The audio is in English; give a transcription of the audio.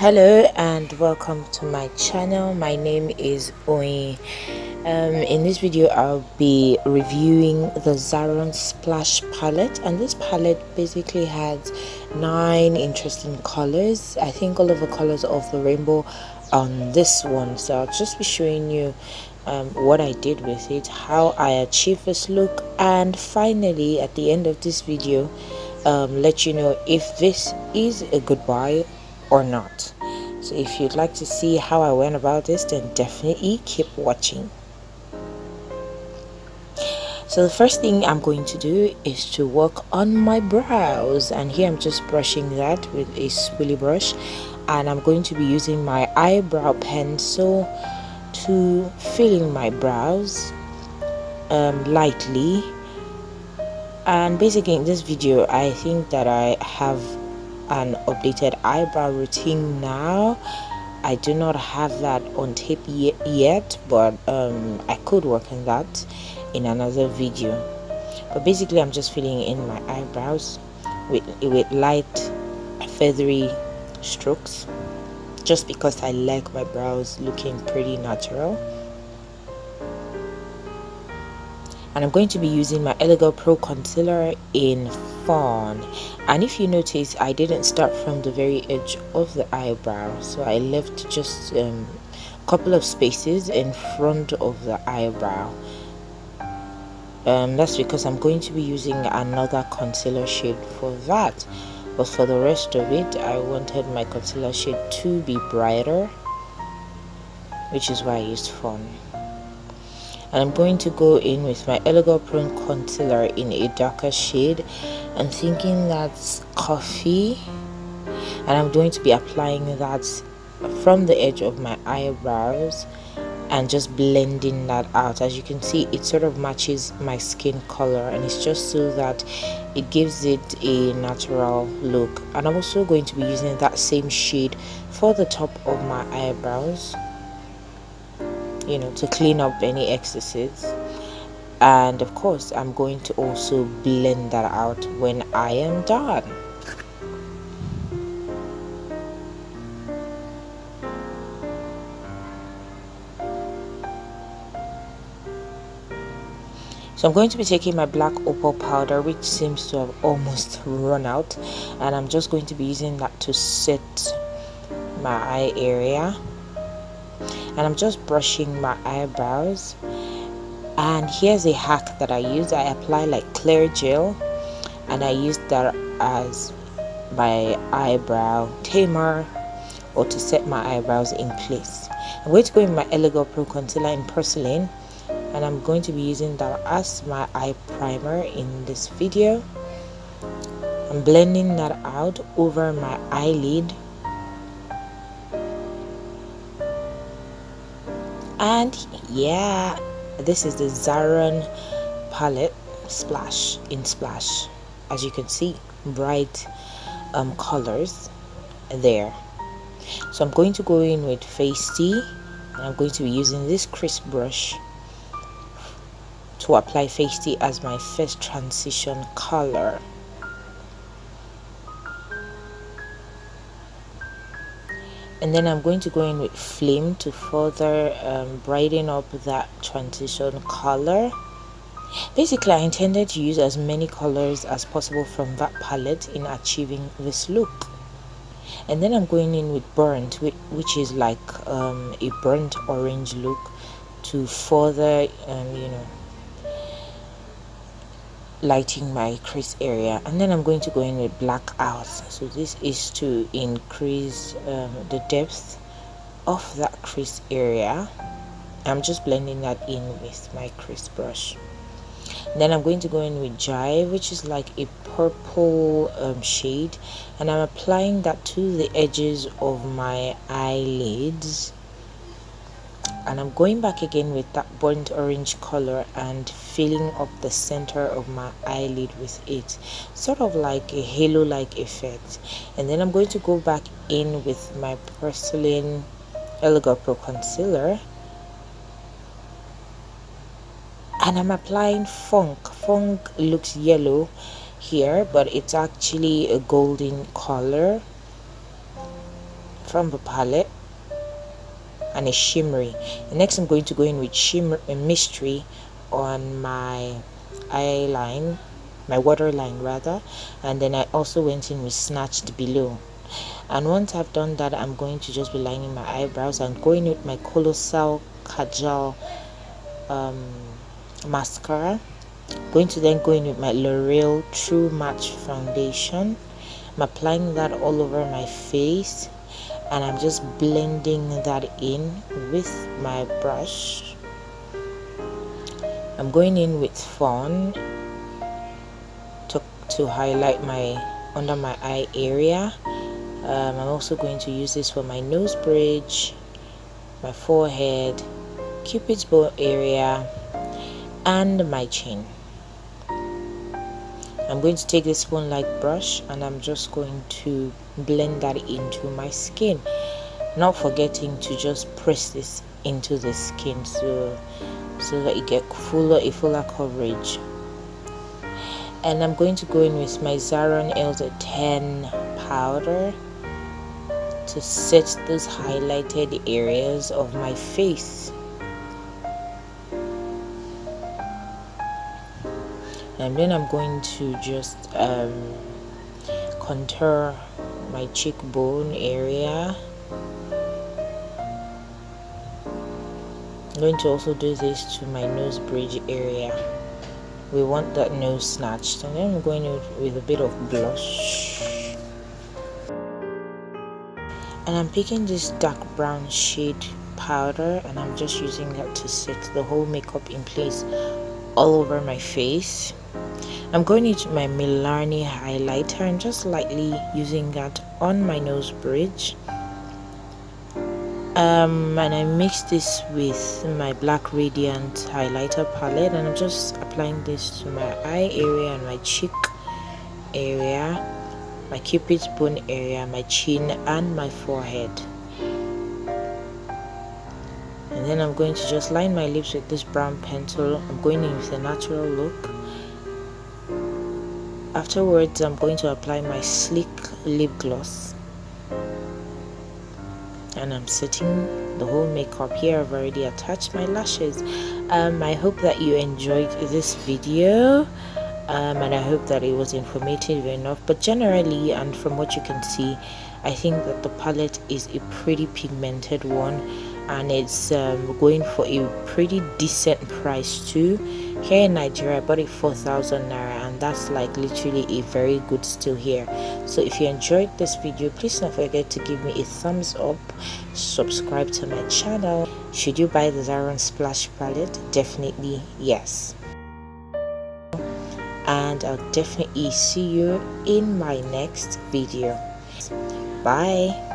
hello and welcome to my channel. My name is Oyin. Um, in this video I'll be reviewing the Zaron splash palette and this palette basically has nine interesting colors. I think all of the colors of the rainbow on this one so I'll just be showing you um, what I did with it how I achieved this look and finally at the end of this video um, let you know if this is a good buy or not. So if you'd like to see how I went about this then definitely keep watching. So the first thing I'm going to do is to work on my brows. And here I'm just brushing that with a spoolie brush. And I'm going to be using my eyebrow pencil to fill in my brows um, lightly. And basically in this video I think that I have an updated eyebrow routine now. I do not have that on tape yet but um, I could work on that in another video. But basically I'm just filling in my eyebrows with, with light feathery strokes just because I like my brows looking pretty natural. And I'm going to be using my LA Girl Pro Concealer in Fawn. And if you notice I didn't start from the very edge of the eyebrow. So I left just um, a couple of spaces in front of the eyebrow. Um, that's because I'm going to be using another concealer shade for that. But for the rest of it I wanted my concealer shade to be brighter which is why I used Fawn and I'm going to go in with my LA Girl Pro Concealer in a darker shade. I'm thinking that's coffee. And I'm going to be applying that from the edge of my eyebrows and just blending that out. As you can see it sort of matches my skin color. And it's just so that it gives it a natural look. And I'm also going to be using that same shade for the top of my eyebrows you know to clean up any excesses. And of course I'm going to also blend that out when I am done. So I'm going to be taking my black opal powder which seems to have almost run out and I'm just going to be using that to set my eye area and I'm just brushing my eyebrows. And here's a hack that I use. I apply like clear gel. And I use that as my eyebrow tamer or to set my eyebrows in place. I'm going to go in my LA Girl Pro Concealer in Porcelain. And I'm going to be using that as my eye primer in this video. I'm blending that out over my eyelid and yeah this is the Zaron palette splash in splash. As you can see bright um, colors there. So I'm going to go in with Feisty and I'm going to be using this crisp brush to apply Feisty as my first transition color and then I'm going to go in with flame to further um, brighten up that transition color. Basically I intended to use as many colors as possible from that palette in achieving this look. And then I'm going in with burnt which is like um, a burnt orange look to further um, you know lighting my crease area and then I'm going to go in with black out so this is to increase um, the depth of that crease area. I'm just blending that in with my crease brush. Then I'm going to go in with Jive which is like a purple um, shade and I'm applying that to the edges of my eyelids and I'm going back again with that burnt orange color and filling up the center of my eyelid with it. Sort of like a halo like effect. And then I'm going to go back in with my porcelain LA Girl Pro concealer. And I'm applying funk. Funk looks yellow here but it's actually a golden color from the palette and a shimmery. Next i'm going to go in with shimmer a mystery on my eye line my waterline rather. And then i also went in with snatched below. And once i've done that i'm going to just be lining my eyebrows and going with my colossal kajal um, mascara. Going to then go in with my l'oreal true match foundation. I'm applying that all over my face and I'm just blending that in with my brush. I'm going in with Fawn to, to highlight my under my eye area. Um, I'm also going to use this for my nose bridge my forehead cupid's bow area and my chin. I'm going to take this spoon like brush and I'm just going to blend that into my skin. Not forgetting to just press this into the skin so so that you get fuller a fuller coverage. And I'm going to go in with my Zaron Elder 10 powder to set those highlighted areas of my face. And then I'm going to just um, contour my cheekbone area. I'm going to also do this to my nose bridge area. We want that nose snatched. And then I'm going with a bit of blush. And I'm picking this dark brown shade powder and I'm just using that to set the whole makeup in place all over my face I'm going into my Milani highlighter and just lightly using that on my nose bridge. Um, and I mix this with my black radiant highlighter palette and I'm just applying this to my eye area and my cheek area my cupid's bone area my chin and my forehead. And then I'm going to just line my lips with this brown pencil. I'm going in with a natural look afterwards I'm going to apply my sleek lip gloss. And I'm setting the whole makeup here. I've already attached my lashes. Um, I hope that you enjoyed this video. Um, and I hope that it was informative enough. But generally and from what you can see I think that the palette is a pretty pigmented one and it's um, going for a pretty decent price too. Here in Nigeria I bought it 4000 naira and that's like literally a very good steal here. So if you enjoyed this video please don't forget to give me a thumbs up subscribe to my channel. Should you buy the Zaron splash palette? Definitely yes. And I'll definitely see you in my next video. Bye